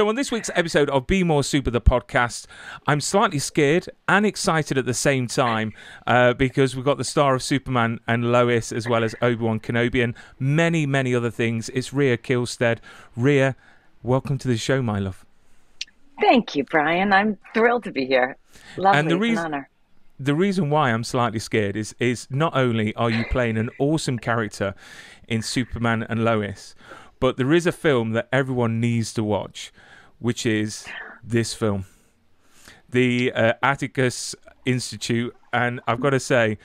So, on this week's episode of Be More Super, the podcast, I'm slightly scared and excited at the same time uh, because we've got the star of Superman and Lois, as well as Obi Wan Kenobi, and many, many other things. It's Rya Kihlstedt. Rya, welcome to the show, my love. Thank you, Brian. I'm thrilled to be here. Lovely. And the reason, honor. The reason why I'm slightly scared is is not only are you playing an awesome character in Superman and Lois, but there is a film that everyone needs to watch, which is this film, the uh, Atticus Institute, and I've got to say.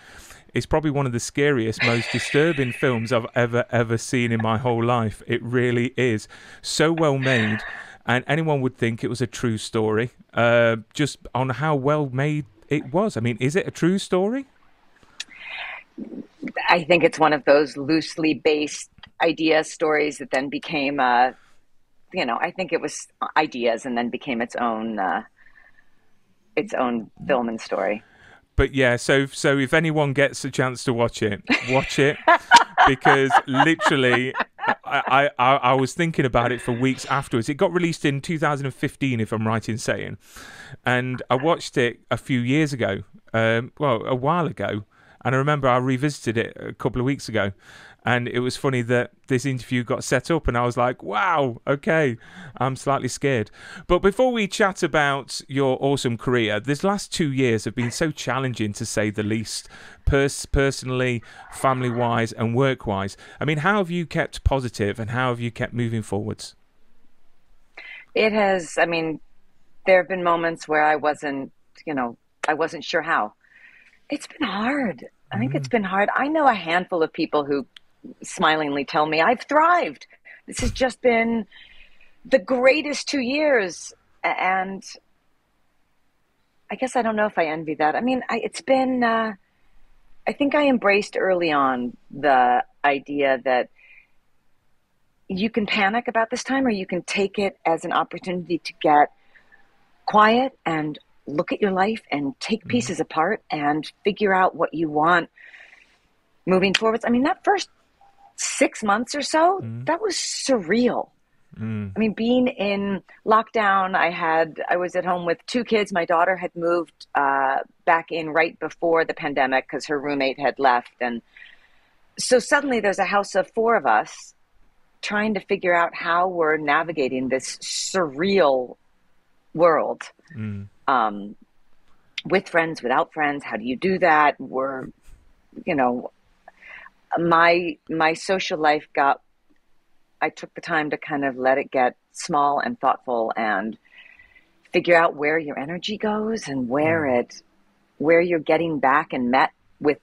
It's probably one of the scariest, most disturbing films I've ever, ever seen in my whole life. It really is. So well made and anyone would think it was a true story uh, just on how well made it was. I mean, is it a true story? I think it's one of those loosely based idea stories that then became, uh, you know, I think it was ideas and then became its own, uh, its own film and story. But yeah, so so if anyone gets a chance to watch it, watch it because literally I, I, I was thinking about it for weeks afterwards. It got released in 2015, if I'm right in saying, and I watched it a few years ago. Um, well, a while ago, and I remember I revisited it a couple of weeks ago, and it was funny that this interview got set up, and I was like, wow, okay, I'm slightly scared. But before we chat about your awesome career, this last two years have been so challenging to say the least, pers- personally, family wise, and work wise. I mean, how have you kept positive and how have you kept moving forwards? It has, I mean, there have been moments where I wasn't, you know, I wasn't sure how. It's been hard. I think mm. it's been hard. I know a handful of people who smilingly tell me, I've thrived. This has just been the greatest two years. And I guess I don't know if I envy that. I mean, I, it's been, uh, I think I embraced early on the idea that you can panic about this time or you can take it as an opportunity to get quiet and look at your life and take mm-hmm. pieces apart and figure out what you want moving forwards. I mean, that first six months or so, mm. that was surreal. Mm. I mean, being in lockdown, I had I was at home with two kids. My daughter had moved uh, back in right before the pandemic because her roommate had left, and so suddenly there's a house of four of us trying to figure out how we're navigating this surreal world mm. um, with friends, without friends. How do you do that? We're, you know, my my social life got I took the time to kind of let it get small and thoughtful and figure out where your energy goes and where mm. it where you're getting back and met with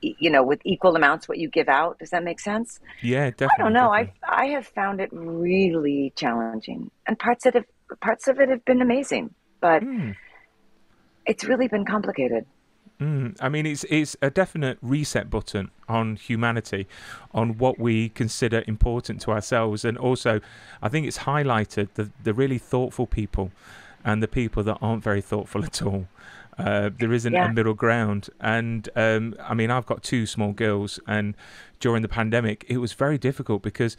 you know with equal amounts what you give out. Does that make sense? Yeah definitely i don't know. I i have found it really challenging and parts of it parts of it have been amazing but mm. it's really been complicated Mm, I mean, it's it's a definite reset button on humanity, on what we consider important to ourselves, and also, I think it's highlighted the the really thoughtful people, and the people that aren't very thoughtful at all. Uh, there isn't yeah. a middle ground, and um, I mean, I've got two small girls, and during the pandemic, it was very difficult because.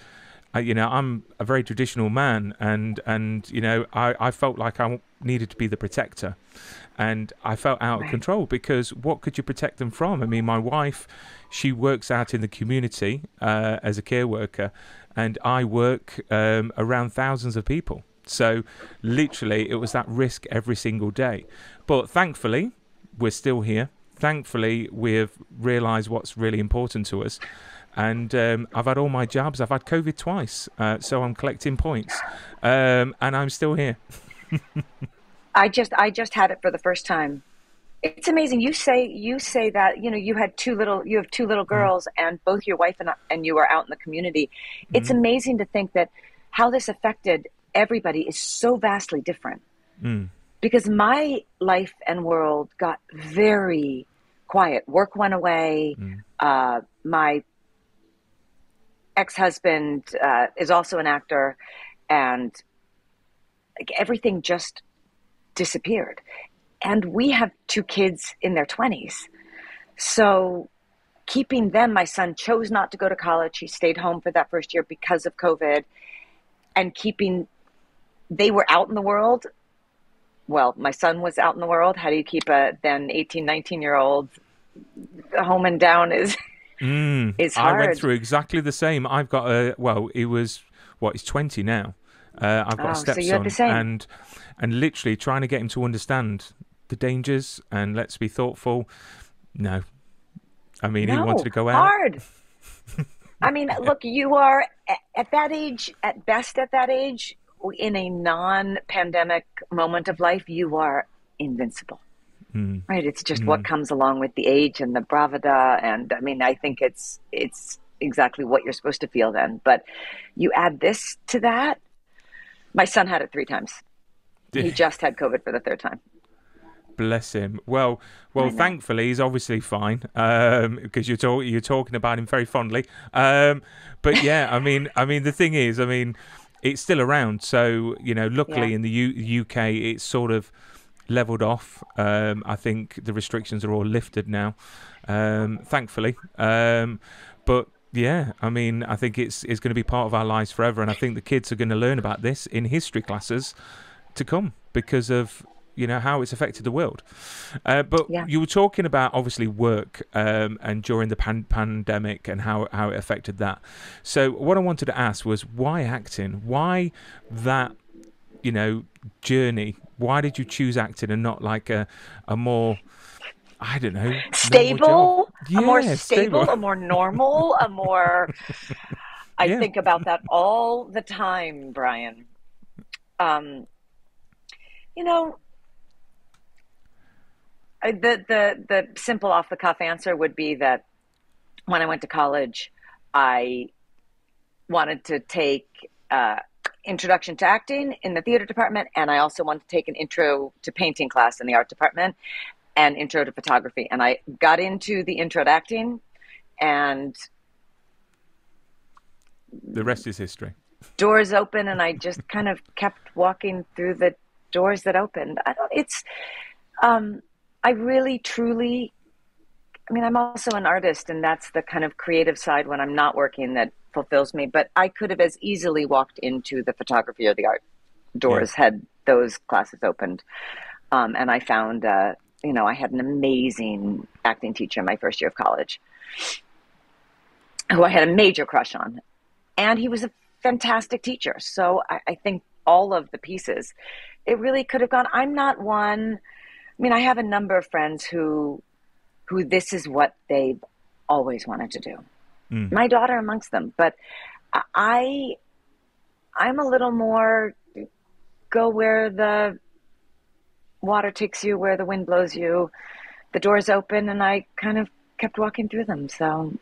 I, you know, I'm a very traditional man, and and you know, I, I felt like I needed to be the protector, and I felt out right. of control because what could you protect them from? I mean, my wife, she works out in the community uh, as a care worker, and I work um, around thousands of people. So, literally, it was that risk every single day. But thankfully, we're still here. Thankfully, we've realised what's really important to us. And um, I've had all my jabs. I've had COVID twice, uh, so I'm collecting points, um, and I'm still here. I just I just had it for the first time. It's amazing. You say you say that you know you had two little you have two little mm-hmm. girls mm. and both your wife and and you are out in the community. Mm. It's amazing to think that how this affected everybody is so vastly different. Mm. Because my life and world got very quiet. Work went away. Mm. Uh, my ex-husband uh, is also an actor, and like everything just disappeared. And we have two kids in their 20s. So keeping them, my son chose not to go to college. He stayed home for that first year because of COVID. And keeping they were out in the world. Well, my son was out in the world. How do you keep a then 18, 19 year old home and down is Mm, is I went through exactly the same. I've got a well, he was what? He's twenty now. Uh, I've got Oh, a so stepson, you had the same. and and literally trying to get him to understand the dangers and let's be thoughtful. No, I mean he wanted to go out. hard. I mean, look, you are at, at that age, at best at that age, in a non-pandemic moment of life, you are invincible. Mm, Right? It's just what comes along with the age and the bravada, and I mean, I think it's it's exactly what you're supposed to feel then. But you add this to that. My son had it three times. He just had COVID for the third time. Bless him. Well, well, thankfully he's obviously fine um, because you're talking you're talking about him very fondly. Um, but yeah, I mean, I mean, the thing is, I mean, it's still around. So you know, luckily Yeah. in the U- UK, it's sort of leveled off. Um, I think the restrictions are all lifted now, um, thankfully. Um, but yeah, I mean, I think it's it's going to be part of our lives forever, and I think the kids are going to learn about this in history classes to come because of you know how it's affected the world. Uh, but Yeah. you were talking about obviously work um, and during the pan- pandemic and how how it affected that. So what I wanted to ask was why acting? Why that you know journey? Why did you choose acting and not like a a more I don't know stable, job? a more Yeah, stable, a more normal, a more. I Yeah. think about that all the time, Brian. Um, you know, I- the the the simple off the cuff answer would be that when I went to college, I wanted to take uh, introduction to acting in the theater department, and I also wanted to take an intro to painting class in the art department and intro to photography. And I got into the intro to acting, and The rest is history. doors open, and I just kind of kept walking through the doors that opened. I don't. It's. Um, I really, truly. I mean, I'm also an artist, and that's the kind of creative side when I'm not working that fulfills me. But I could have as easily walked into the photography or the art doors had those classes opened. Um, and I found, uh, you know, I had an amazing acting teacher in my first year of college who I had a major crush on. And he was a fantastic teacher. So I, I think all of the pieces, it really could have gone. I'm not one. I mean, I have a number of friends who, who this is what they've always wanted to do. Mm. My daughter amongst them, but I, I'm a little more go where the water takes you, where the wind blows you. The doors open, and I kind of kept walking through them. So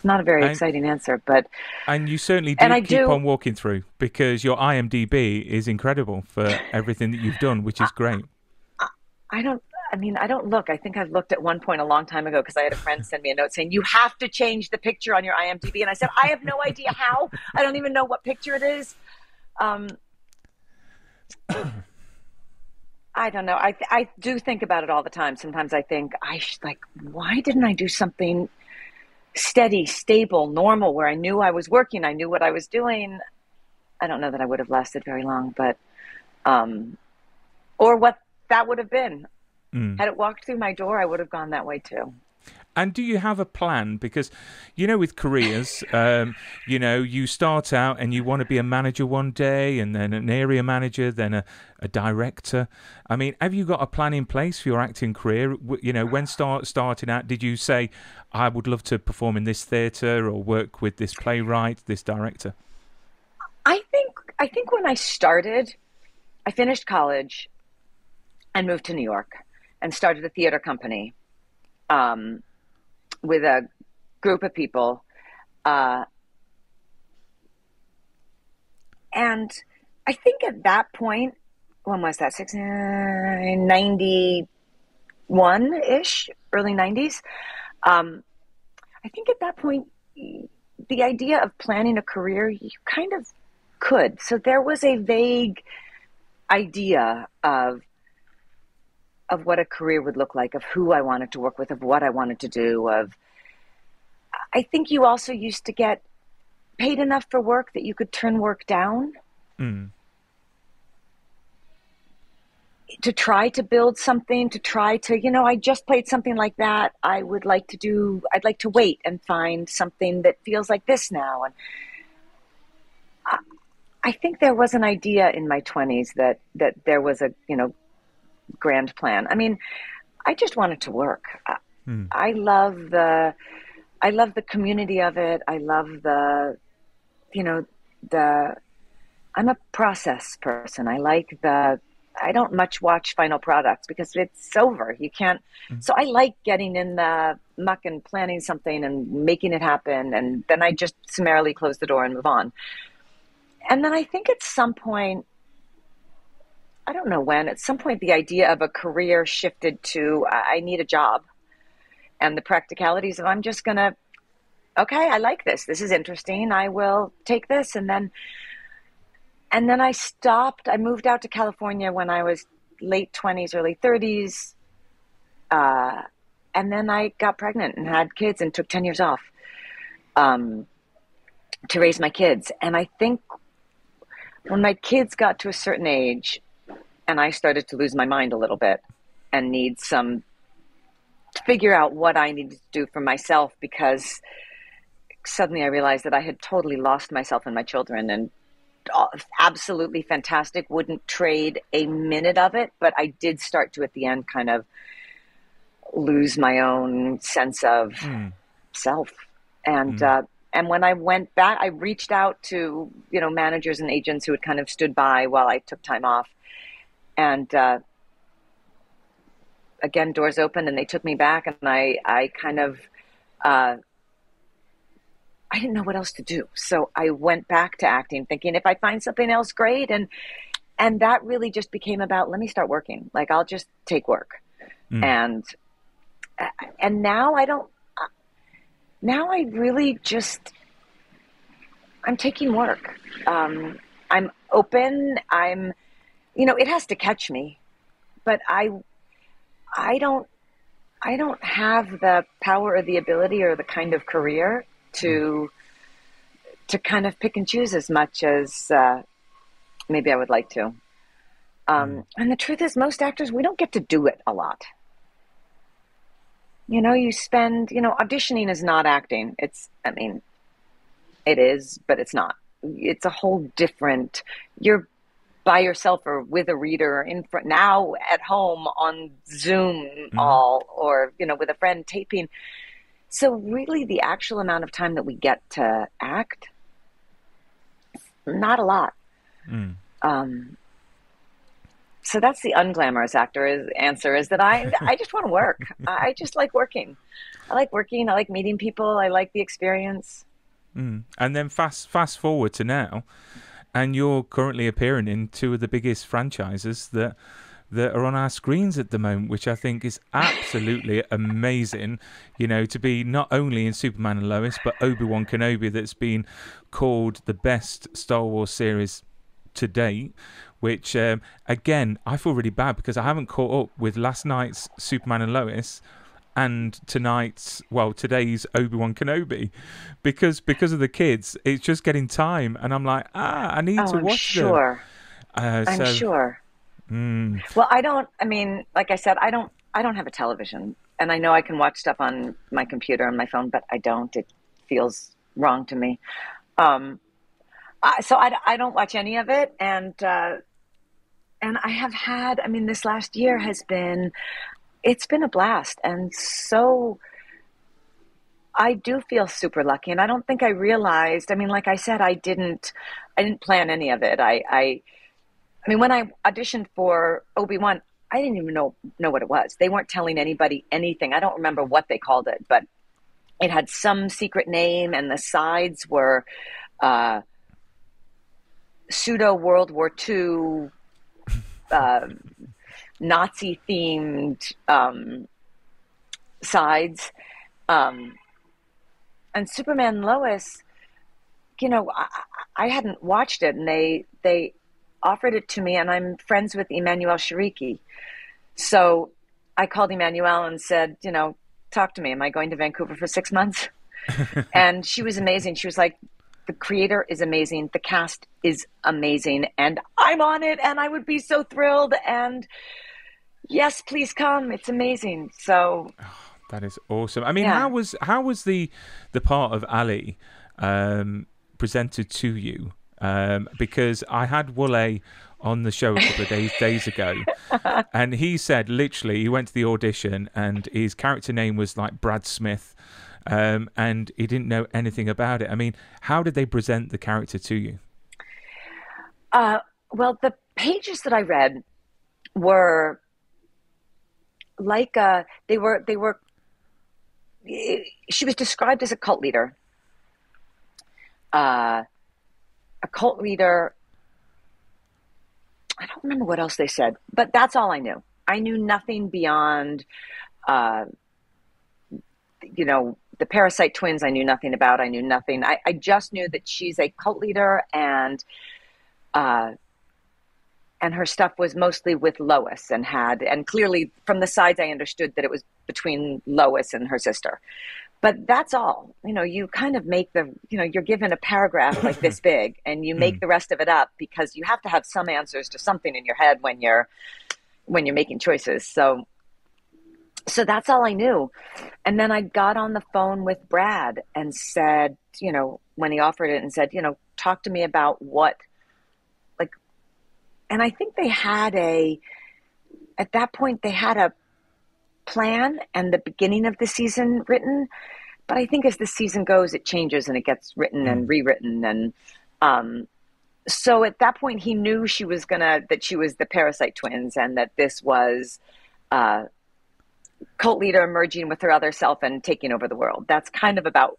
it's not a very And- exciting answer, but And you certainly do I keep do- on walking through because your IMDb is incredible for everything that you've done, which is great. I don't. I mean, I don't look. I think I've looked at one point a long time ago because I had a friend send me a note saying you have to change the picture on your IMDb, and I said I have no idea how. I don't even know what picture it is. Um, I don't know. I I do think about it all the time. Sometimes I think I sh- like, why didn't I do something steady, stable, normal, where I knew I was working, I knew what I was doing. I don't know that I would have lasted very long, but um, or what that would have been. Mm. Had it walked through my door, I would have gone that way too. And do you have a plan? Because, you know, with careers, um, you know, you start out and you want to be a manager one day and then an area manager, then a, a director. I mean, have you got a plan in place for your acting career? You know, when start starting out, did you say, I would love to perform in this theatre or work with this playwright, this director? I think I think when I started, I finished college and moved to New York and started a theater company um, with a group of people. Uh, and I think at that point, when was that? Six, 91 ish, early 90s. Um, I think at that point, the idea of planning a career, you kind of could. So there was a vague idea of of what a career would look like, of who I wanted to work with, of what I wanted to do, of I think you also used to get paid enough for work that you could turn work down. Mm. to try to build something, to try to, you know, I just played something like that. I would like to do, I'd like to wait and find something that feels like this now. And I, I think there was an idea in my 20s that, that there was a, you know, grand plan. I mean, I just want it to work. Hmm. I love the, I love the community of it. I love the, you know, the, I'm a process person. I like the, I don't much watch final products because it's over. You can't. Mm-hmm. So I like getting in the muck and planning something and making it happen, and then I just summarily close the door and move on. And then I think at some point, I don't know when, at some point the idea of a career shifted to I need a job, and the practicalities of I'm just gonna, okay, I like this. This is interesting. I will take this, and then and then I stopped. I moved out to California when I was late 20s, early 30s. Uh, and then I got pregnant and had kids and took 10 years off um, to raise my kids. And I think when my kids got to a certain age and I started to lose my mind a little bit and need some to figure out what I needed to do for myself because suddenly I realized that I had totally lost myself in my children and absolutely fantastic. Wouldn't trade a minute of it, but I did start to at the end kind of lose my own sense of mm. self. And mm. uh, and when I went back, I reached out to you know managers and agents who had kind of stood by while I took time off, and uh, again doors opened and they took me back, and I I kind of. Uh, I didn't know what else to do. So I went back to acting thinking if I find something else great and and that really just became about let me start working. Like I'll just take work. Mm. And and now I don't now I really just I'm taking work. Um, I'm open. I'm you know, it has to catch me. But I I don't I don't have the power or the ability or the kind of career to to kind of pick and choose as much as uh, maybe I would like to. Um, mm. and the truth is, most actors we don't get to do it a lot. You know, you spend you know auditioning is not acting. It's I mean, it is, but it's not. It's a whole different. You're by yourself or with a reader in front now at home on Zoom mm. all or you know with a friend taping so, really, the actual amount of time that we get to act, not a lot. Mm. Um, so that's the unglamorous actor is, answer is that I I just want to work. I just like working. I like working. I like meeting people. I like the experience. Mm. And then fast fast forward to now, and you're currently appearing in two of the biggest franchises that that are on our screens at the moment, which I think is absolutely amazing. You know, to be not only in Superman and Lois, but Obi Wan Kenobi, that's been called the best Star Wars series to date. Which, um, again, I feel really bad because I haven't caught up with last night's Superman and Lois and tonight's well today's Obi-Wan Kenobi because because of the kids it's just getting time and I'm like ah I need oh, to watch I'm sure. uh, I'm so, sure Mm. Well, I don't. I mean, like I said, I don't. I don't have a television, and I know I can watch stuff on my computer on my phone, but I don't. It feels wrong to me. Um, I, so I, I don't watch any of it, and uh, and I have had. I mean, this last year has been. It's been a blast, and so. I do feel super lucky, and I don't think I realized. I mean, like I said, I didn't. I didn't plan any of it. I. I I mean, when I auditioned for Obi Wan, I didn't even know know what it was. They weren't telling anybody anything. I don't remember what they called it, but it had some secret name, and the sides were uh, pseudo World War II, uh, Nazi themed um, sides, um, and Superman Lois. You know, I, I hadn't watched it, and they they offered it to me, and I'm friends with Emmanuelle Chriqui. So I called Emmanuelle and said, you know, talk to me. Am I going to Vancouver for six months? and she was amazing. She was like, the creator is amazing, the cast is amazing, and I'm on it, and I would be so thrilled. And yes, please come. It's amazing. So that is awesome. I mean, yeah. how was how was the the part of Ally um, presented to you? Um, because I had Wole on the show a couple of days days ago, and he said literally he went to the audition and his character name was like Brad Smith, um, and he didn't know anything about it. I mean, how did they present the character to you? Uh, well, the pages that I read were like uh, they were they were. She was described as a cult leader, uh, a cult leader. I don't remember what else they said, but that's all I knew. I knew nothing beyond, uh, you know, the parasite twins. I knew nothing about. I knew nothing. I, I just knew that she's a cult leader and. Uh, and her stuff was mostly with Lois and had and clearly from the sides I understood that it was between Lois and her sister. But that's all. You know, you kind of make the you know, you're given a paragraph like this big and you make mm. the rest of it up because you have to have some answers to something in your head when you're when you're making choices. So so that's all I knew. And then I got on the phone with Brad and said, you know, when he offered it and said, you know, talk to me about what and I think they had a at that point they had a plan and the beginning of the season written but I think as the season goes it changes and it gets written and mm. rewritten and um, so at that point he knew she was gonna that she was the parasite twins and that this was uh, cult leader merging with her other self and taking over the world that's kind of about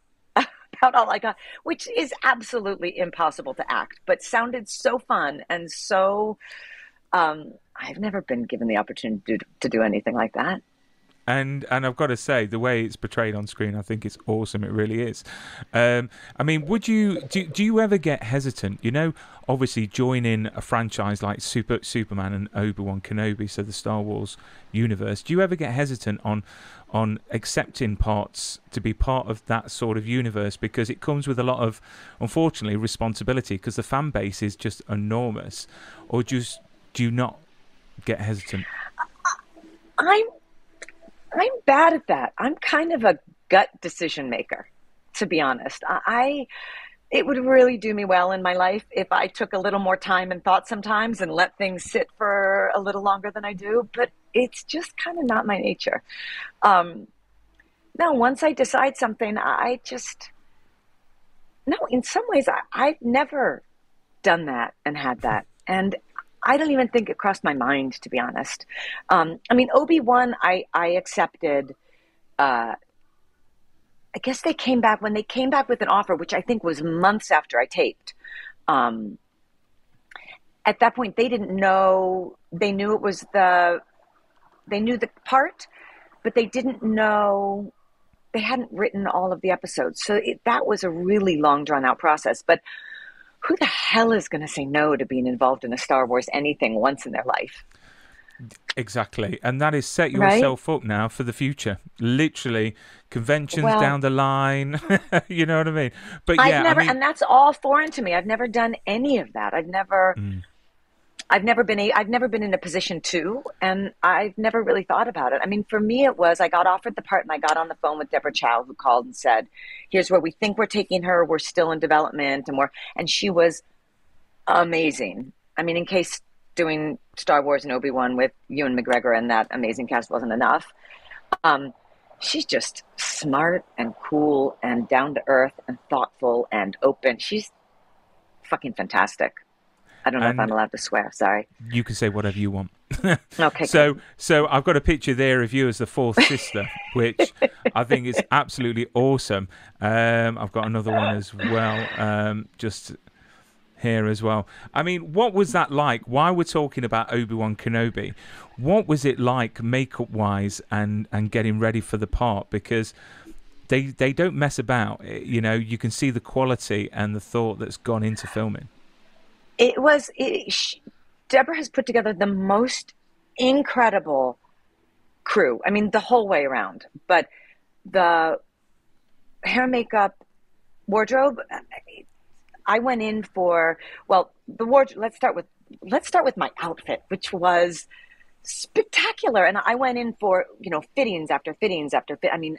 about all I got, which is absolutely impossible to act, but sounded so fun and so. Um, I've never been given the opportunity to do, to do anything like that and and I've got to say the way it's portrayed on screen, I think it's awesome. It really is. Um, I mean, would you do? Do you ever get hesitant? You know, obviously joining a franchise like Super Superman and Obi Wan Kenobi, so the Star Wars universe. Do you ever get hesitant on on accepting parts to be part of that sort of universe because it comes with a lot of, unfortunately, responsibility because the fan base is just enormous, or just do you not get hesitant? I'm I'm bad at that. I'm kind of a gut decision maker, to be honest. I it would really do me well in my life if I took a little more time and thought sometimes and let things sit for a little longer than I do. But it's just kind of not my nature. Um, no, once I decide something, I just no. In some ways, I, I've never done that and had that, and I don't even think it crossed my mind, to be honest. Um, I mean, Obi Wan, I I accepted. Uh, I guess they came back when they came back with an offer, which I think was months after I taped. Um, at that point, they didn't know. They knew it was the. They knew the part, but they didn't know. They hadn't written all of the episodes, so it, that was a really long, drawn out process. But who the hell is going to say no to being involved in a Star Wars anything once in their life? Exactly. And that is set yourself right? up now for the future. Literally, conventions well, down the line. you know what I mean? But yeah, I've never, I mean, and that's all foreign to me. I've never done any of that. I've never. Mm. I've never been a, I've never been in a position to, and I've never really thought about it. I mean, for me, it was I got offered the part, and I got on the phone with Deborah Chow, who called and said, "Here's where we think we're taking her. We're still in development, and we're," and she was amazing. I mean, in case doing Star Wars and Obi Wan with Ewan McGregor and that amazing cast wasn't enough, um, she's just smart and cool and down to earth and thoughtful and open. She's fucking fantastic. I don't know and if I'm allowed to swear. Sorry. You can say whatever you want. okay. So, so I've got a picture there of you as the fourth sister, which I think is absolutely awesome. Um, I've got another one as well, um, just here as well. I mean, what was that like? Why we're talking about Obi Wan Kenobi? What was it like, makeup wise, and and getting ready for the part? Because they they don't mess about. You know, you can see the quality and the thought that's gone into filming it was it, she, Deborah has put together the most incredible crew. I mean, the whole way around. But the hair, makeup, wardrobe, I went in for well, the wardrobe. Let's start with let's start with my outfit, which was spectacular. And I went in for you know fittings after fittings after fit. I mean,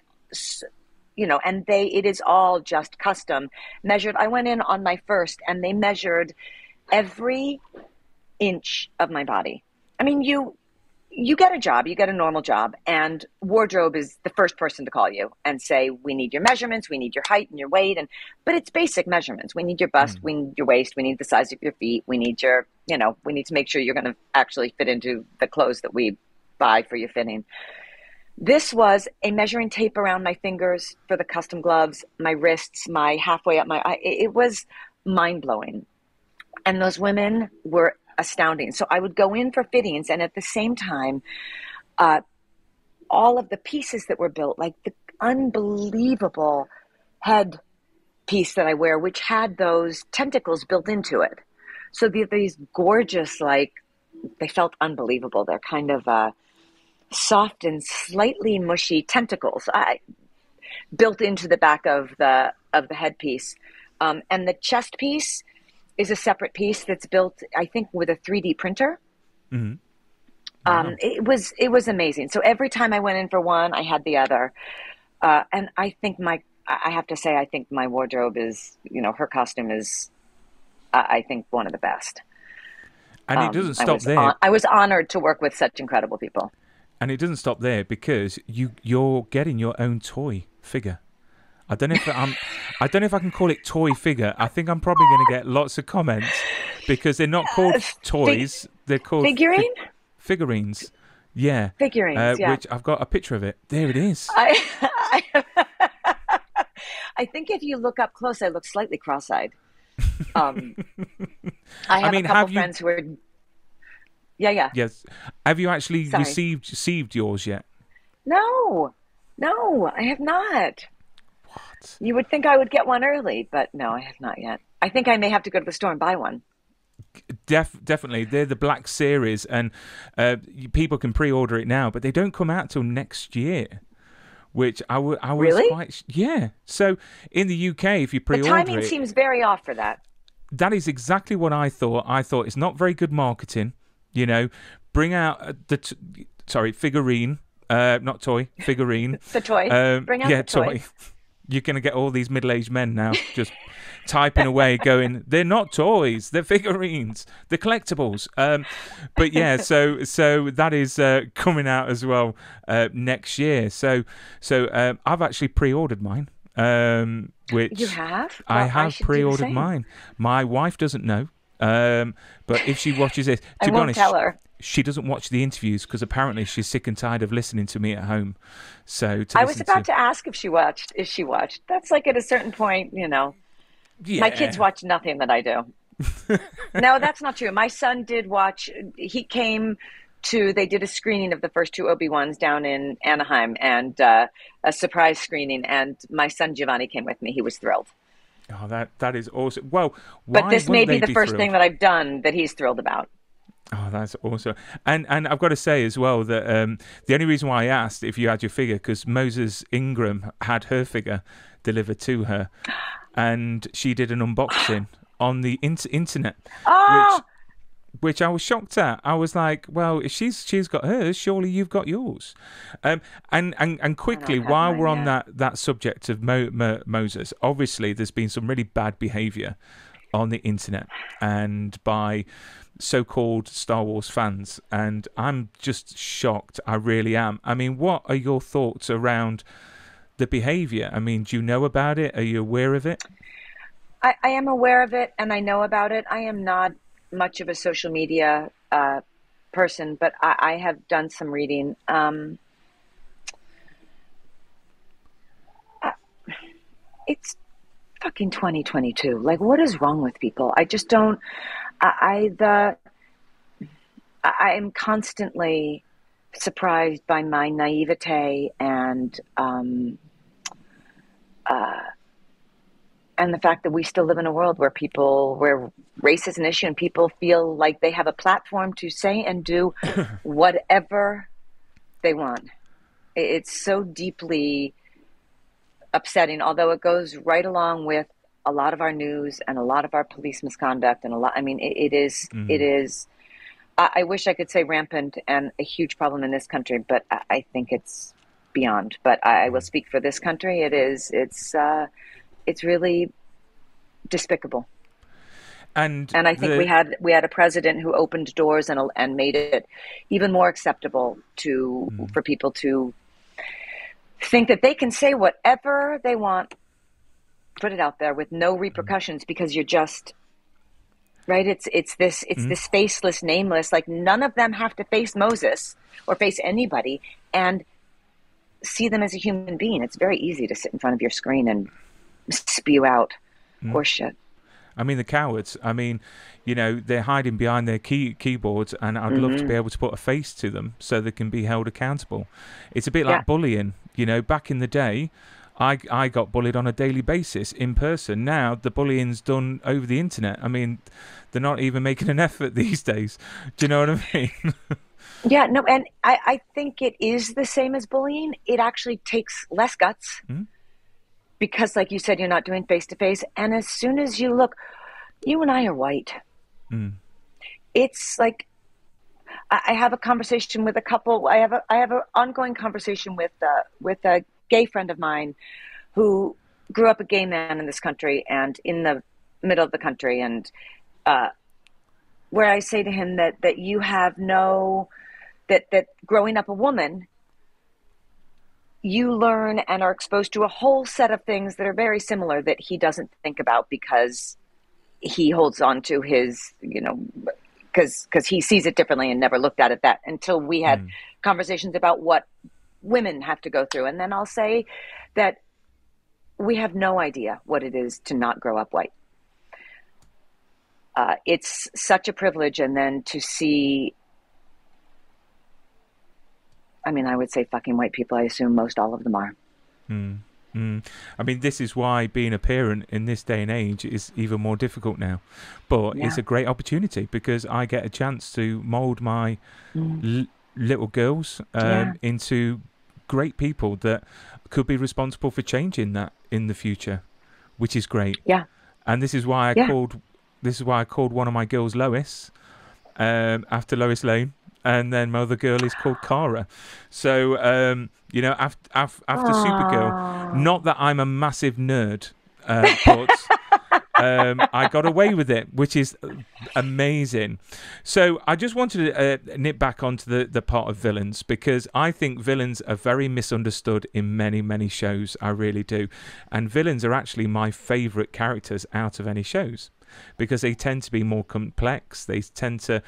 you know, and they it is all just custom measured. I went in on my first, and they measured every inch of my body. I mean, you you get a job, you get a normal job, and wardrobe is the first person to call you and say, "We need your measurements, we need your height and your weight," and but it's basic measurements. We need your bust, mm. we need your waist, we need the size of your feet, we need your, you know, we need to make sure you're going to actually fit into the clothes that we buy for your fitting. This was a measuring tape around my fingers for the custom gloves, my wrists, my halfway up my. It was mind blowing, and those women were astounding. So I would go in for fittings, and at the same time, uh, all of the pieces that were built, like the unbelievable head piece that I wear, which had those tentacles built into it. So the, these gorgeous, like they felt unbelievable. They're kind of uh, soft and slightly mushy tentacles I, built into the back of the of the headpiece, um, and the chest piece is a separate piece that's built, I think, with a 3D printer. Mm-hmm. Um, wow. Um, it was it was amazing. So every time I went in for one, I had the other, uh, and I think my I have to say I think my wardrobe is you know her costume is I think one of the best. And it doesn't um, stop I there. On, I was honored to work with such incredible people. And it doesn't stop there because you you're getting your own toy figure. I don't know if I'm. I don't know if I can call it toy figure. I think I'm probably going to get lots of comments because they're not called toys. they're called figurine. figurines. Yeah, figurines. Uh, yeah. Which I've got a picture of it. There it is. I, I, I think if you look up close, I look slightly cross-eyed. Um, I have I mean, a couple friends you... who are. Yeah, yeah. Yes. Have you actually Sorry. received received yours yet? No, no, I have not. You would think I would get one early, but no, I have not yet. I think I may have to go to the store and buy one. Def- definitely, they're the Black Series, and uh, people can pre-order it now, but they don't come out till next year. Which I, w- I was really? quite yeah. So in the UK, if you pre-order, the timing it, seems very off for that. That is exactly what I thought. I thought it's not very good marketing. You know, bring out uh, the t- sorry figurine, uh, not toy figurine. the toy. Um, bring out yeah, the toy. toy. You're going to get all these middle-aged men now just typing away going they're not toys they're figurines they're collectibles. Um, but yeah so so that is uh, coming out as well uh, next year. So so um, i've actually pre-ordered mine um, which you have? Well, i have I pre-ordered mine. My wife doesn't know um, but if she watches it, to I be honest, tell her she doesn't watch the interviews because apparently she's sick and tired of listening to me at home. So I was about to... to... ask if she watched. If she watched, that's like at a certain point, you know. Yeah. My kids watch nothing that I do. no, that's not true. My son did watch. He came to. They did a screening of the first two Obi Wans down in Anaheim, and uh, a surprise screening. And my son Giovanni came with me. He was thrilled. Oh, that that is awesome. Well, but this may be the first thrilled? thing that I've done that he's thrilled about. Oh, that's awesome. And and I've got to say as well that um, the only reason why I asked if you had your figure because Moses Ingram had her figure delivered to her, and she did an unboxing on the inter- internet, oh! which which I was shocked at. I was like, well, if she's she's got hers, surely you've got yours. Um, and and and quickly, while we're on that that subject of Mo, Mo, Moses, obviously there's been some really bad behaviour on the internet and by so-called Star Wars fans, and I'm just shocked. I really am. I mean, what are your thoughts around the behaviour? I mean, do you know about it? Are you aware of it? I, I am aware of it, and I know about it. I am not much of a social media uh, person, but I, I, have done some reading. Um, it's fucking 2022. Like, what is wrong with people? I just don't. I, I the I am constantly surprised by my naivete and um, uh, and the fact that we still live in a world where people where race is an issue and people feel like they have a platform to say and do whatever they want. It's so deeply upsetting, although it goes right along with a lot of our news and a lot of our police misconduct and a lot. I mean, it, it is, Mhm. it is. I, I wish I could say rampant and a huge problem in this country, but I, I think it's beyond. But I, I will speak for this country. It is. It's. Uh, it's really despicable. And And I think the- we had we had a president who opened doors and and made it even more acceptable to Mm. for people to think that they can say whatever they want, put it out there with no repercussions because you're just right. It's it's this it's Mhm. this faceless, nameless. Like none of them have to face Moses or face anybody and see them as a human being. It's very easy to sit in front of your screen and spew out Mm. horseshit. I mean, the cowards. I mean, you know, they're hiding behind their key keyboards, and I'd love to be able to put a face to them so they can be held accountable. It's a bit like Yeah. bullying. You know, back in the day, I I got bullied on a daily basis in person. Now the bullying's done over the internet. I mean, they're not even making an effort these days. Do you know what I mean? Yeah, no, and I, I think it is the same as bullying. It actually takes less guts Mhm. because, like you said, you're not doing face to face. And as soon as you look, you and I are white. Mm. It's like I, have a conversation with a couple. I have a I have an ongoing conversation with uh, with a gay friend of mine who grew up a gay man in this country and in the middle of the country, and uh, where I say to him that that you have no that that growing up a woman you learn and are exposed to a whole set of things that are very similar that he doesn't think about because he holds on to his you know because because he sees it differently and never looked at it that until we had Mm. conversations about what women have to go through and then I'll say that we have no idea what it is to not grow up white uh, it's such a privilege and then to see I mean, I would say fucking white people. I assume most all of them are. Mm. Mm. I mean, this is why being a parent in this day and age is even more difficult now. But it's a great opportunity because I get a chance to mold my Mm. l- little girls um, Yeah. into great people that could be responsible for changing that in the future, which is great. Yeah. And this is why I Yeah. called. This is why I called one of my girls Lois, um, after Lois Lane, and then my other girl is called Cara. So um, you know, after after, after Supergirl, not that I'm a massive nerd, uh, but um, I got away with it, which is amazing. So I just wanted to uh, nip back onto the, the part of villains because I think villains are very misunderstood in many, many shows. I really do. And villains are actually my favourite characters out of any shows because they tend to be more complex. They tend to,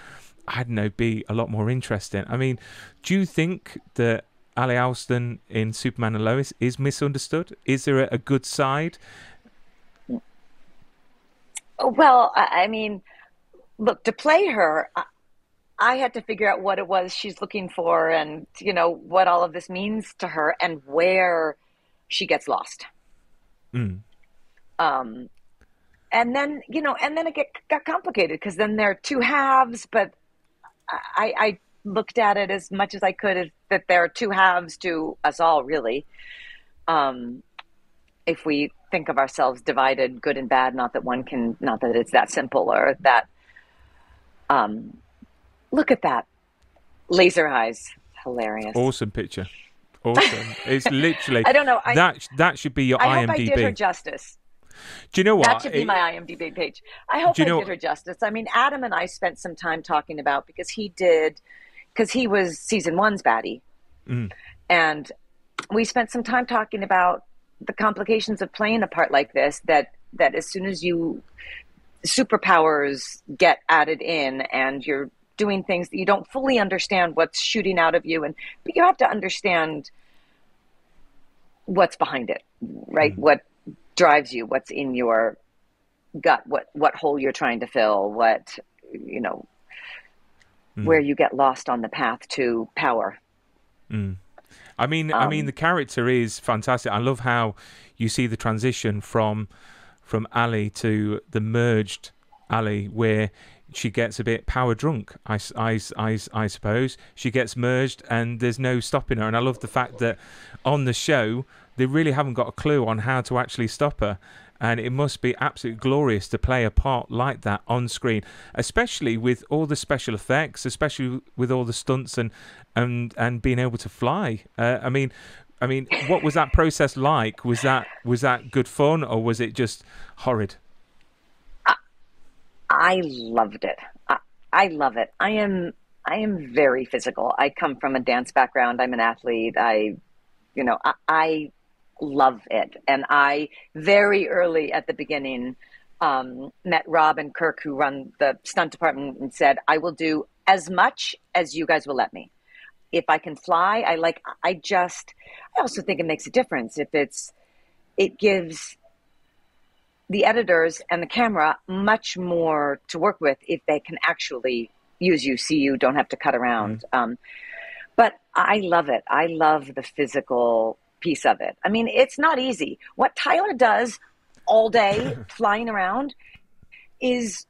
I don't know, be a lot more interesting. I mean, do you think that Ally Allston in Superman and Lois is misunderstood? Is there a, good side? Well, I mean, look, to play her, I, I had to figure out what it was she's looking for and, you know, what all of this means to her and where she gets lost. Mm. Um, and then, you know, and then it get, got complicated because then there are two halves, but I, I looked at it as much as I could as that there are two halves to us all, really. Um, if we think of ourselves divided, good and bad, not that one can, not that it's that simple or that. Um, look at that, laser eyes, hilarious. Awesome picture. Awesome. it's literally I don't know. I, that. That should be your I hope I IMDb. did her justice. Do you know what? That should be It- my IMDb page. I hope you I know- did her justice. I mean, Adam and I spent some time talking about because he did, because he was season one's baddie, Mm. and we spent some time talking about the complications of playing a part like this. That that as soon as you superpowers get added in, and you're doing things that you don't fully understand what's shooting out of you, and but you have to understand what's behind it, right? Mhm. What drives you? What's in your gut? What what hole you're trying to fill? What you know? Mm. Where you get lost on the path to power. Mm. I mean, I mean, Um, the character is fantastic. I love how you see the transition from from Ally to the merged Ally, where she gets a bit power drunk. I I I suppose she gets merged, and there's no stopping her. And I love the fact that on the show they really haven't got a clue on how to actually stop her. And it must be absolutely glorious to play a part like that on screen, especially with all the special effects, especially with all the stunts and and and being able to fly. Uh, I mean, I mean, what was that process like? Was that was that good fun or was it just horrid? I, loved it. I, I love it. I am I am very physical. I come from a dance background. I'm an athlete. I, you know, I love it. And I very early at the beginning um, met Rob and Kirk, who run the stunt department, and said, "I will do as much as you guys will let me. If I can fly, I like. I just. I also think it makes a difference if it's. It gives the editors and the camera much more to work with if they can actually use you, see you, don't have to cut around. Mm. Um, but I love it. I love the physical piece of it. I mean, it's not easy. What Tyler does all day flying around is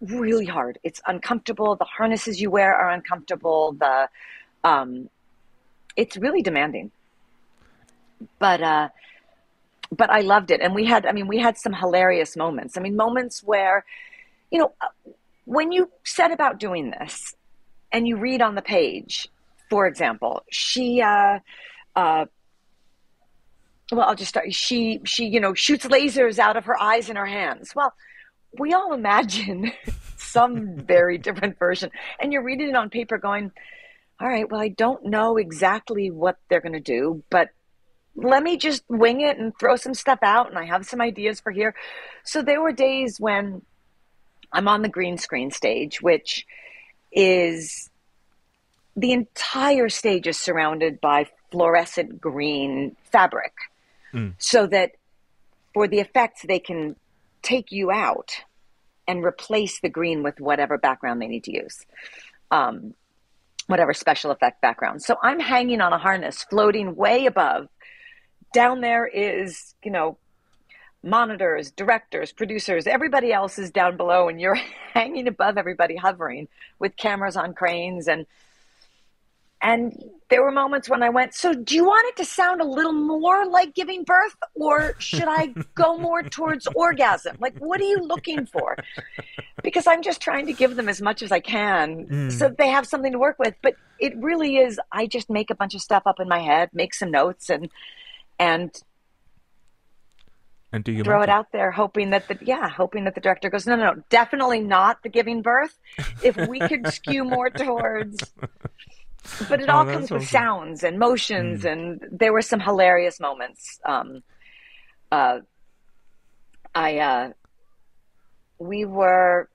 really hard. It's uncomfortable. The harnesses you wear are uncomfortable. The um, it's really demanding. But uh, but I loved it, and we had. I mean, we had some hilarious moments. I mean, moments where, you know, when you set about doing this, and you read on the page, for example, she. Uh, uh, well, I'll just start. She, she, you know, shoots lasers out of her eyes and her hands. Well, we all imagine some very different version, and you're reading it on paper, going, "All right, well, I don't know exactly what they're going to do, but let me just wing it and throw some stuff out, and I have some ideas for here." So there were days when I'm on the green screen stage, which is the entire stage is surrounded by fluorescent green fabric mm. so that for the effects they can take you out and replace the green with whatever background they need to use um, whatever special effect background so i'm hanging on a harness floating way above down there is you know monitors directors producers everybody else is down below and you're hanging above everybody hovering with cameras on cranes and and there were moments when I went, So, do you want it to sound a little more like giving birth, or should I go more towards orgasm? Like, what are you looking for? Because I'm just trying to give them as much as I can mm. so they have something to work with. But it really is, I just make a bunch of stuff up in my head, make some notes, and, and, and do you throw it out there, hoping that the yeah, hoping that the director goes, no, no, no, definitely not the giving birth. If we could skew more towards but it oh, all comes awesome. with sounds and motions, mm. and there were some hilarious moments. Um, uh, I uh, we were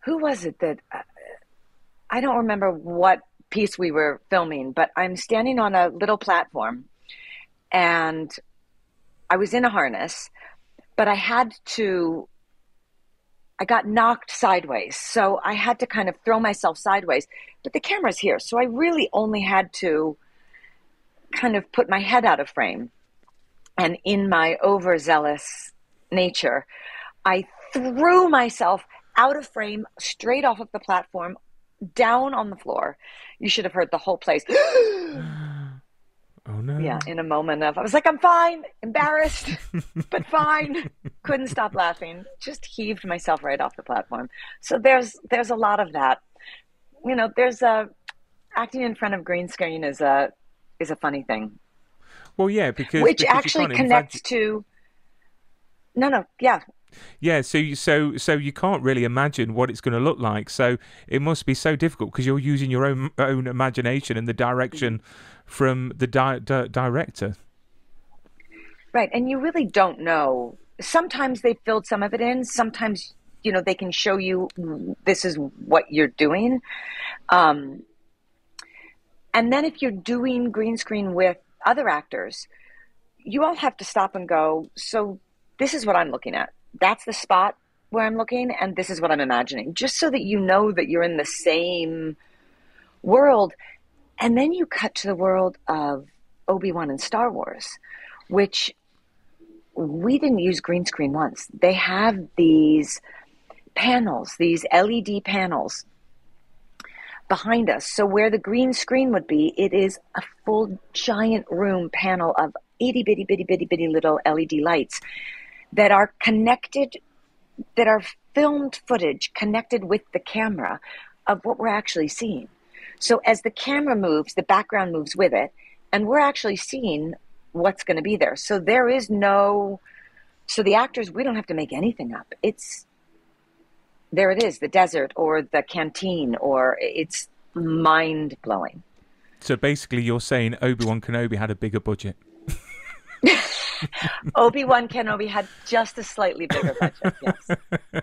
who was it that uh, I don't remember what piece we were filming, but I'm standing on a little platform, and I was in a harness, but I had to I got knocked sideways. So I had to kind of throw myself sideways. But the camera's here. So I really only had to kind of put my head out of frame. And in my overzealous nature, I threw myself out of frame, straight off of the platform, down on the floor. You should have heard the whole place. Oh no. Yeah, in a moment of I was like, I'm fine, embarrassed, but fine. Couldn't stop laughing. Just heaved myself right off the platform. So there's there's a lot of that. You know, there's a acting in front of green screen is a is a funny thing. Well, yeah, because which because actually connects to. No, no, yeah. Yeah, so you, so so you can't really imagine what it's going to look like. So it must be so difficult because you're using your own own imagination and the direction from the di- di- director. Right, and you really don't know. Sometimes they filled some of it in. Sometimes you know they can show you this is what you're doing. Um, and then if you're doing green screen with other actors, you all have to stop and go. So this is what I'm looking at. That's the spot where I'm looking, and this is what I'm imagining, just so that you know that you're in the same world. And then you cut to the world of Obi Wan and Star Wars, which we didn't use green screen once. They have these panels, these LED panels behind us. So where the green screen would be, it is a full giant room panel of itty bitty bitty bitty bitty little LED lights that are connected, that are filmed footage connected with the camera of what we're actually seeing. So as the camera moves, the background moves with it, and we're actually seeing what's going to be there. So there is no, so the actors, we don't have to make anything up. It's, there it is, the desert or the canteen, or it's mind blowing. So basically, you're saying Obi Wan Kenobi had a bigger budget. Obi Wan Kenobi had just a slightly bigger budget. Yes,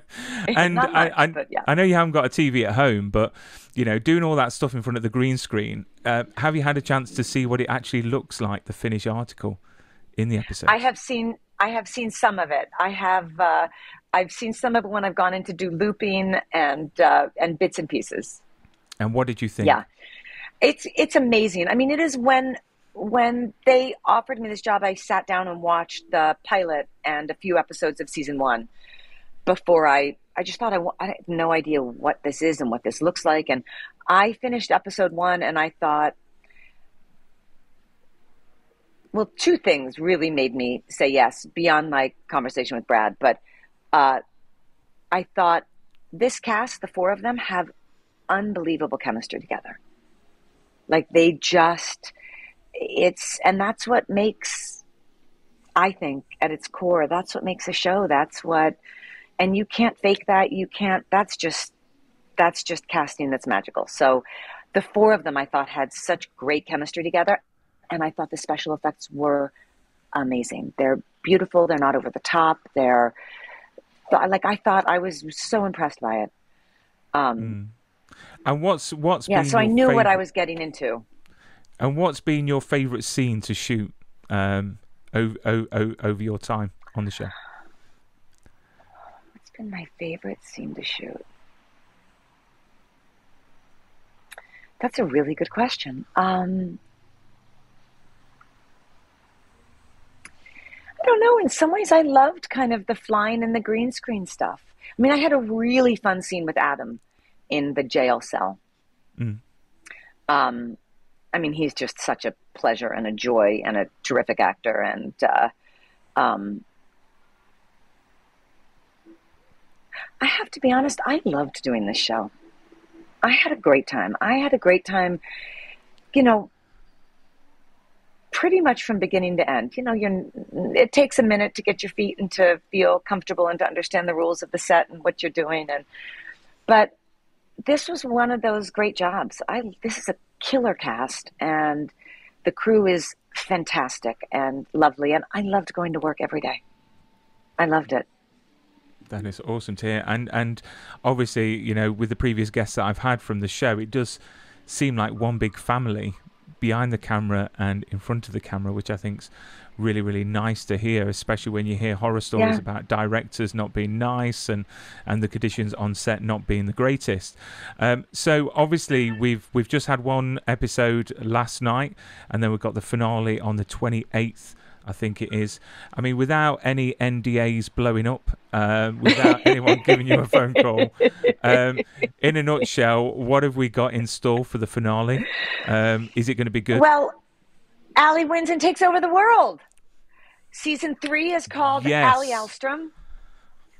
and much, I, I, yeah. I know you haven't got a TV at home, but you know, doing all that stuff in front of the green screen, uh, have you had a chance to see what it actually looks like, the finished article in the episode? I have seen I have seen some of it. I have uh, I've seen some of it when I've gone in to do looping and uh, and bits and pieces. and what did you think? Yeah, it's it's amazing. I mean, it is when when they offered me this job, I sat down and watched the pilot and a few episodes of season one before I. I just thought I, I had no idea what this is and what this looks like, and I finished episode one and I thought, well, two things really made me say yes beyond my conversation with Brad, but uh, I thought this cast, the four of them, have unbelievable chemistry together. Like they just, it's, and that's what makes, I think, at its core, that's what makes a show. That's what, and you can't fake that. You can't, that's just, that's just casting that's magical. So the four of them I thought had such great chemistry together. And I thought the special effects were amazing. They're beautiful. They're not over the top. They're, like, I thought I was so impressed by it. Um, And what's what's yeah, been so I knew what I was getting into. And what's been your favourite scene to shoot um, over, over, over your time on the show? What's been my favorite scene to shoot? That's a really good question. Um, I don't know. In some ways, I loved kind of the flying and the green screen stuff. I mean, I had a really fun scene with Adam in the jail cell. Mm. Um, I mean, he's just such a pleasure and a joy and a terrific actor. And uh, um, I have to be honest, I loved doing this show. I had a great time. I had a great time, you know, pretty much from beginning to end. You know, you're, it takes a minute to get your feet and to feel comfortable and to understand the rules of the set and what you're doing. And but this was one of those great jobs. I this is a killer cast, and the crew is fantastic and lovely, and I loved going to work every day. I loved it. That is awesome to hear. And and obviously, you know, with the previous guests that I've had from the show, it does seem like one big family behind the camera and in front of the camera, which I think's really, really nice to hear, especially when you hear horror stories Yeah. about directors not being nice and and the conditions on set not being the greatest. Um, so obviously we've we've just had one episode last night, and then we've got the finale on the twenty eighth. I think it is. I mean, without any NDAs blowing up, um, without anyone giving you a phone call, um, in a nutshell, what have we got in store for the finale? Um, is it going to be good? Well, Ally wins and takes over the world. Season three is called Yes. Ally Allston.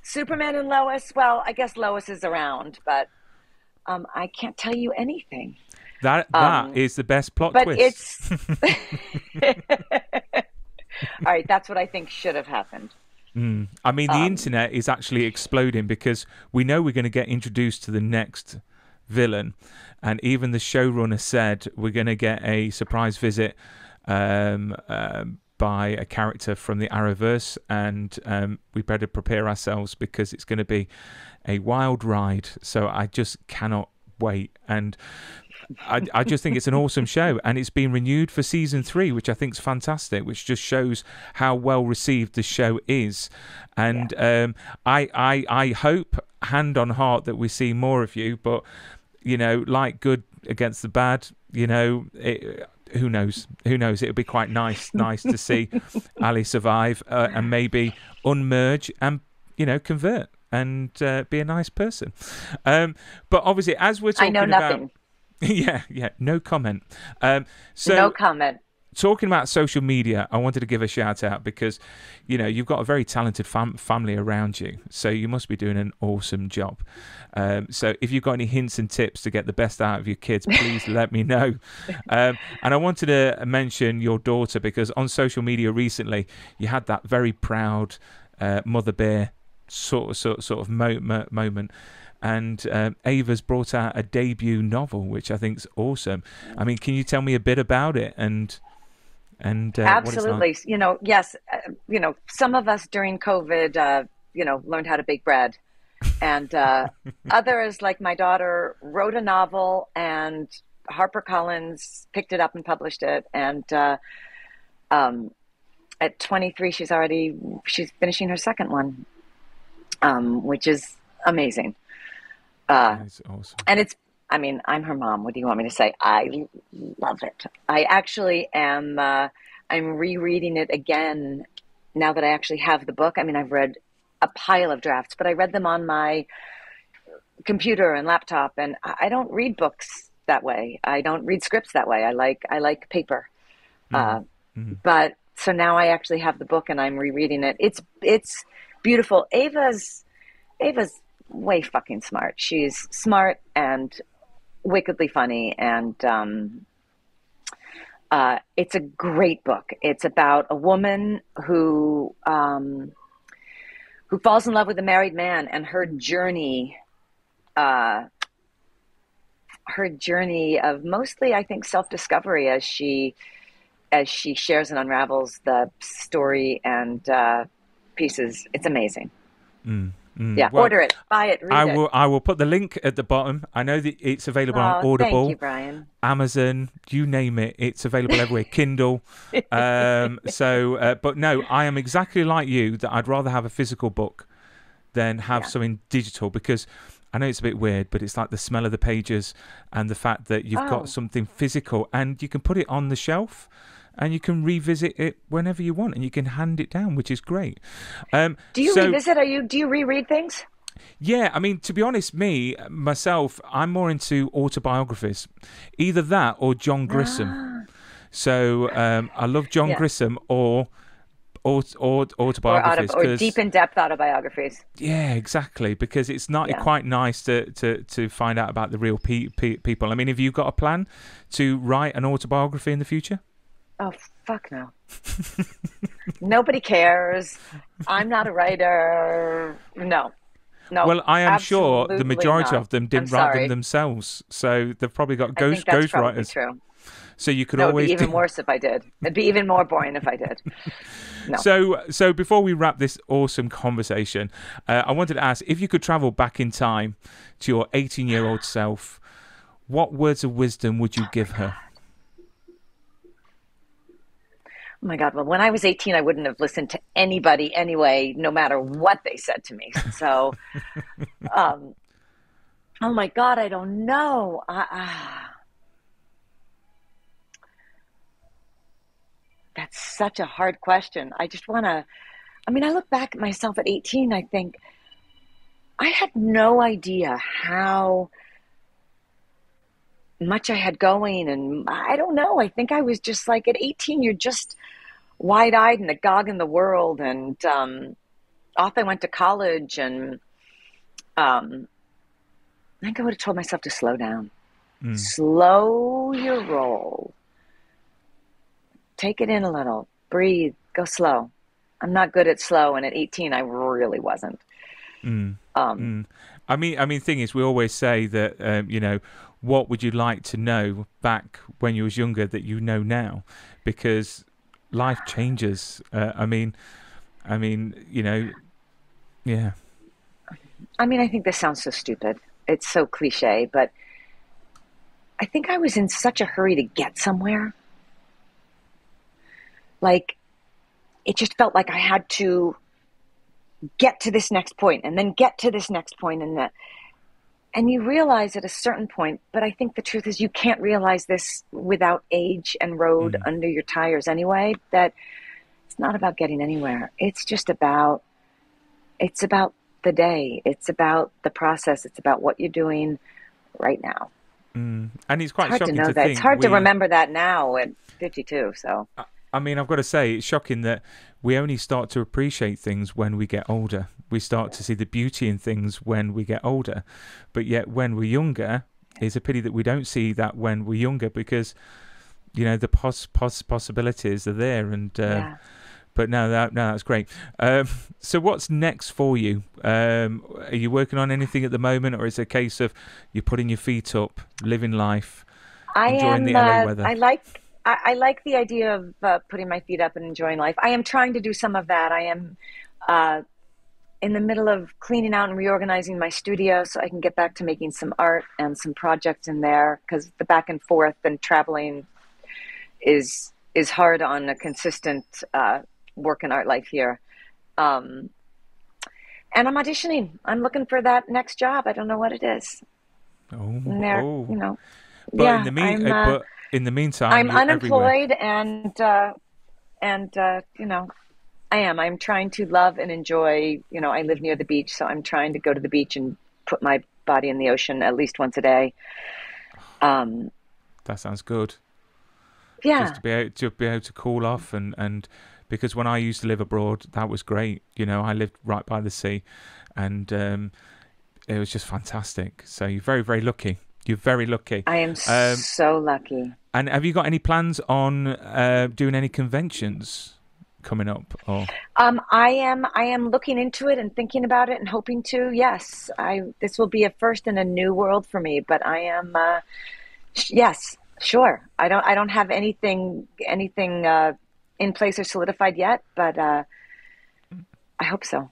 Superman and Lois. Well, I guess Lois is around, but um, I can't tell you anything. that that um, is the best plot But twist. it's all right. That's what I think should have happened. Mm. I mean, the Um, internet is actually exploding because we know we're going to get introduced to the next villain, and even the showrunner said we're going to get a surprise visit um, um, by a character from the Arrowverse, and um, we better prepare ourselves because it's going to be a wild ride. So I just cannot wait, and I, I just think it's an awesome show, and it's been renewed for season three, which I think is fantastic. Which just shows how well received the show is, and um, I, I I hope, hand on heart, that we see more of you. But you know, like good against the bad, you know, it, who knows? Who knows? It would be quite nice, nice to see Ally survive uh, and maybe unmerge and you know convert and uh, be a nice person. Um, but obviously, as we're I talking know about nothing. yeah, yeah, no comment. Um, so no comment. talking about social media, I wanted to give a shout out because, you know, you've got a very talented fam- family around you, so you must be doing an awesome job. Um, so if you've got any hints and tips to get the best out of your kids, please let me know. Um, and I wanted to mention your daughter because on social media recently, you had that very proud uh, mother bear sort of sort, sort of mo- mo- moment and um, Ava's brought out a debut novel, which I think is awesome. I mean, can you tell me a bit about it and and uh, absolutely? Like? You know, yes, uh, you know, some of us during COVID, uh, you know, learned how to bake bread, and uh, others, like my daughter, wrote a novel, and HarperCollins picked it up and published it, and. Uh, um, at 23, she's already she's finishing her second one, um, which is amazing. Uh, That's awesome. And it's, I mean, I'm her mom. What do you want me to say? I love it. I actually am, uh, I'm rereading it again now that I actually have the book. I mean, I've read a pile of drafts, but I read them on my computer and laptop, and I don't read books that way. I don't read scripts that way. I like, I like paper. Mm-hmm. Uh, mm-hmm. But so now I actually have the book and I'm rereading it. It's, it's beautiful. Ava's, Ava's way fucking smart. She's smart and wickedly funny, and um, uh, it's a great book. It's about a woman who um, who falls in love with a married man, and her journey. Uh, her journey of mostly, I think, self-discovery as she as she shares and unravels the story and uh, pieces. It's amazing. Mm. Mm, yeah, well, order it, buy it, I it. will. I will put the link at the bottom. I know that it's available oh, on Audible, you. Amazon, you name it. It's available everywhere. Kindle. Um, so, uh, but no, I am exactly like you. That I'd rather have a physical book than have yeah. something digital because I know it's a bit weird, but it's like the smell of the pages and the fact that you've oh. got something physical and you can put it on the shelf and you can revisit it whenever you want, and you can hand it down, which is great. Um, do you so, revisit? Are you do you reread things? Yeah, I mean, to be honest, me myself, I'm more into autobiographies, either that or John Grisham. Ah. So um, I love John yeah. Grisham or. Or, or autobiographies or, or deep in depth autobiographies. Yeah, exactly. Because it's not yeah. quite nice to, to, to find out about the real pe- pe- people. I mean, have you got a plan to write an autobiography in the future? Oh fuck no. Nobody cares. I'm not a writer. No. No. Well, I am sure the majority not. of them didn't write them themselves, so they've probably got ghost ghost writers. True. So you could no, always it'd be even do... worse if I did. It'd be even more boring if I did. No. So, so before we wrap this awesome conversation, uh, I wanted to ask if you could travel back in time to your 18-year-old self, what words of wisdom would you give her? Oh my God. Well, when I was 18, I wouldn't have listened to anybody anyway, no matter what they said to me. So, um, oh my God, I don't know. Uh, that's such a hard question. I just want to, I mean, I look back at myself at 18, I think I had no idea how much I had going. And I don't know. I think I was just like at 18, you're just wide eyed and agog in the world. And um, off I went to college. And um, I think I would have told myself to slow down, mm. slow your roll, take it in a little, breathe, go slow. I'm not good at slow. And at 18, I really wasn't. Mm. Um, mm. I mean, I mean, thing is, we always say that um, you know what would you like to know back when you was younger that you know now? Because life changes uh, i mean i mean you know yeah. I mean i think this sounds so stupid. It's so cliche but i think i was in such a hurry to get somewhere. Like it just felt like i had to get to this next point and then get to this next point and that and you realize at a certain point but i think the truth is you can't realize this without age and road mm. under your tires anyway that it's not about getting anywhere it's just about it's about the day it's about the process it's about what you're doing right now Mm. And it's quite It's hard to know to that. think It's hard to remember that now at 52. So I mean, I've got to say, it's shocking that we only start to appreciate things when we get older. We start to see the beauty in things when we get older. But yet, when we're younger, it's a pity that we don't see that when we're younger because, you know, the pos- pos- possibilities are there. And, uh, yeah. but no, that, no, that's great. Um, so, what's next for you? Um, are you working on anything at the moment, or is it a case of you're putting your feet up, living life? I enjoying am. the LA uh, weather. I like. I, I like the idea of uh, putting my feet up and enjoying life. I am trying to do some of that. I am uh, in the middle of cleaning out and reorganizing my studio so I can get back to making some art and some projects in there because the back and forth and traveling is is hard on a consistent uh, work and art life here. Um, and I'm auditioning. I'm looking for that next job. I don't know what it is. Oh, there, oh. you know. But yeah, in the mean, uh, uh, but in the meantime, I'm you're everywhere. unemployed and uh, and uh, you know I am. I'm trying to love and enjoy. You know, I live near the beach, so I'm trying to go to the beach and put my body in the ocean at least once a day. Um, That sounds good. yeah, Just to be able to be able to cool off and and because when I used to live abroad, that was great. You know, I lived right by the sea, and um, it was just fantastic. So you're very very lucky. You're very lucky. I am um, so lucky. And have you got any plans on uh, doing any conventions coming up? Or Um, I am. I am looking into it and thinking about it and hoping to. Yes, I. This will be a first in a new world for me. But I am. Uh, sh- yes, sure. I don't. I don't have anything. Anything uh, in place or solidified yet. But uh, I hope so.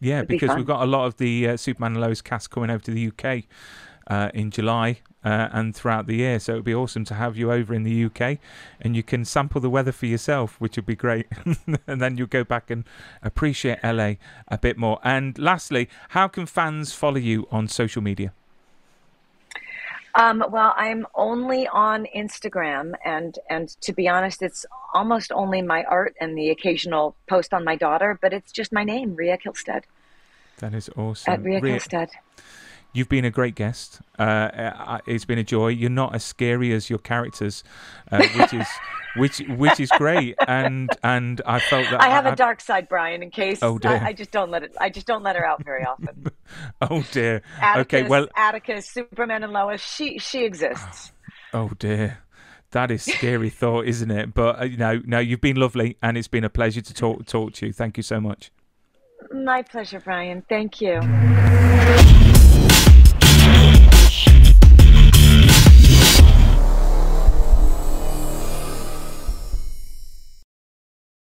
yeah, It'd because fun. we've got a lot of the uh, Superman and Lois cast coming over to the UK uh, in July uh, and throughout the year. So it would be awesome to have you over in the UK, and you can sample the weather for yourself, which would be great. and then you'll go back and appreciate LA a bit more. And lastly, how can fans follow you on social media? Um, well, I'm only on Instagram, and and to be honest, it's almost only my art and the occasional post on my daughter. But it's just my name, Rya Kihlstedt, That is awesome. at Rya Rya- Kihlstedt. You've been a great guest. Uh, uh, it's been a joy. You're not as scary as your characters, uh, which is which which is great. And and I felt that I have a dark side, Brian. In case Oh, dear. I, I just don't let it. I just don't let her out very often. Oh dear. Atticus, okay. Well. Atticus, Superman, and Lois. She she exists. Oh dear. That is scary thought, isn't it? But uh, you know, no, you've been lovely, and it's been a pleasure to talk talk to you. Thank you so much. My pleasure, Brian. Thank you.